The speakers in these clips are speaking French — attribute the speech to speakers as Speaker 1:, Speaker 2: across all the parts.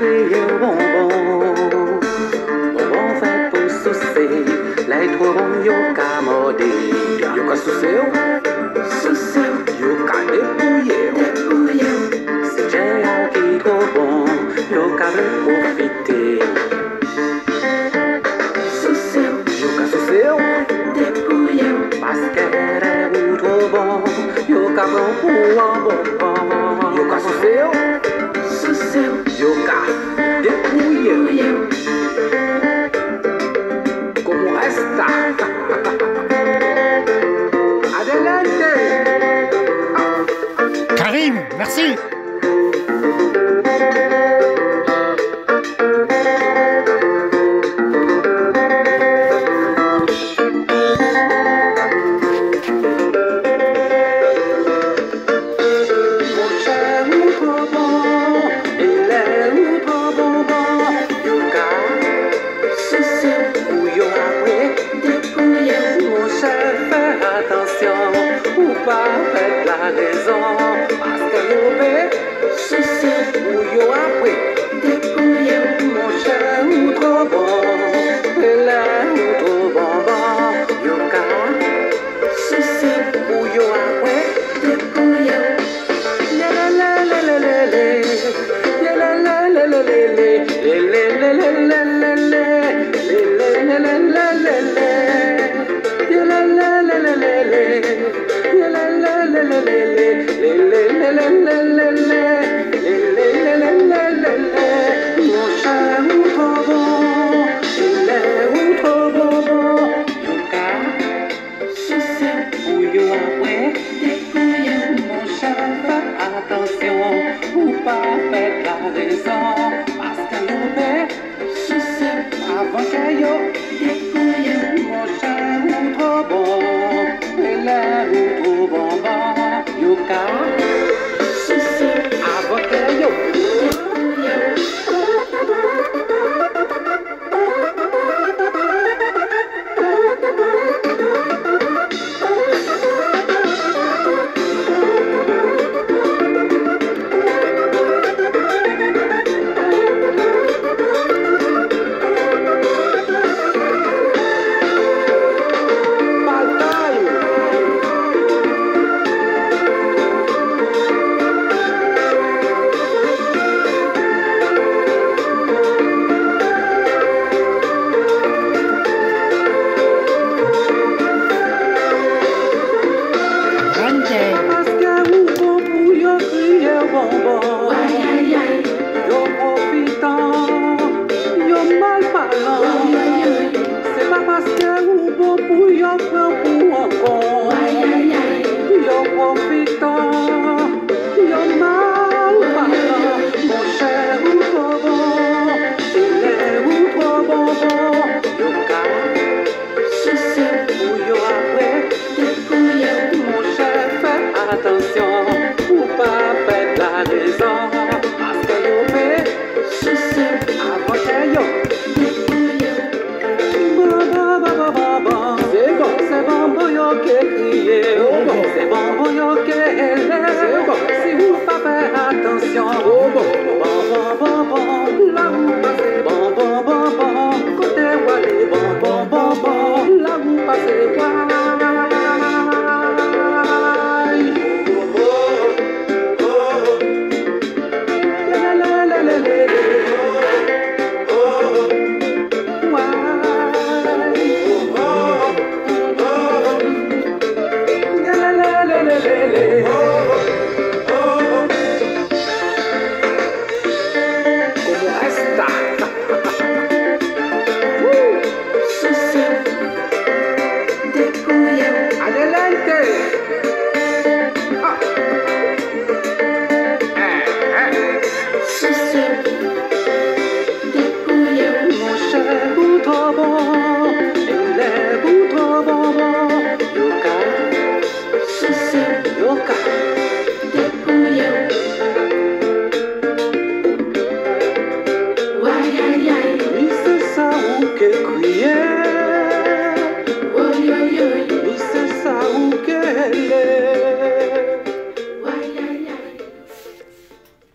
Speaker 1: 需要帮帮。Vamos ver por sucesso, lá tu vamos eu camode. Eu ca sucesso, sucesso, eu ca depuyeu. Se chega aqui tu bom, eu ca depuyeu. maison.
Speaker 2: maman Se
Speaker 1: pa paske ou bon pou yon pran que crier, oh bon, c'est bon bouillot qu'elle est. Si vous faites attention, oh.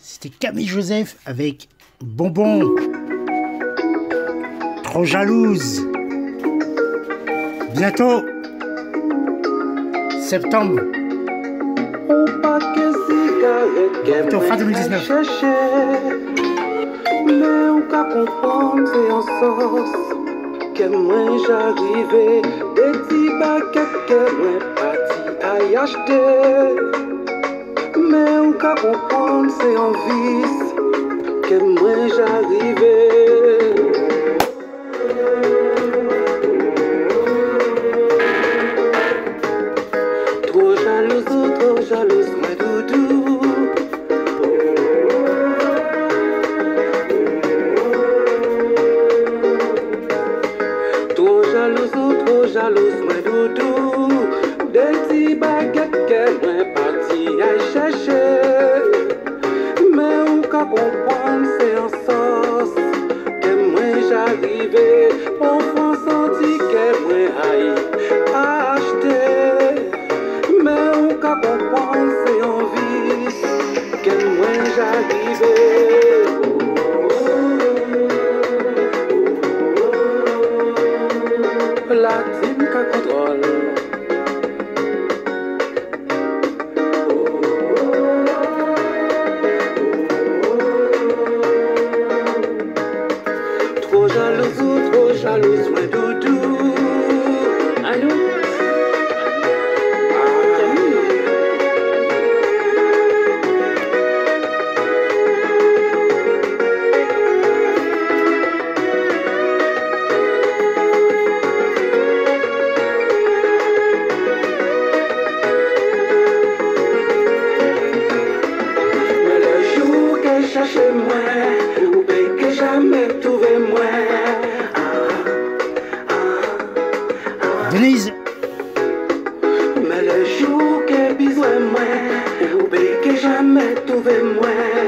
Speaker 2: C'était Camille Joseph avec Bonbon. Trop jalouse. Bientôt. Septembre. Bientôt fin 2019
Speaker 1: ka comprendre c'est en sauce que moi j'arrivais des petits baguettes que moi parti à y acheter. Mais ou ka comprendre c'est en vice que moi j'arrivais. Trop jalouse, trop jalouse, Mais le jour que besoin moi, ou bien que jamais trouvé moi.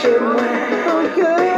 Speaker 1: que cherchais moi, que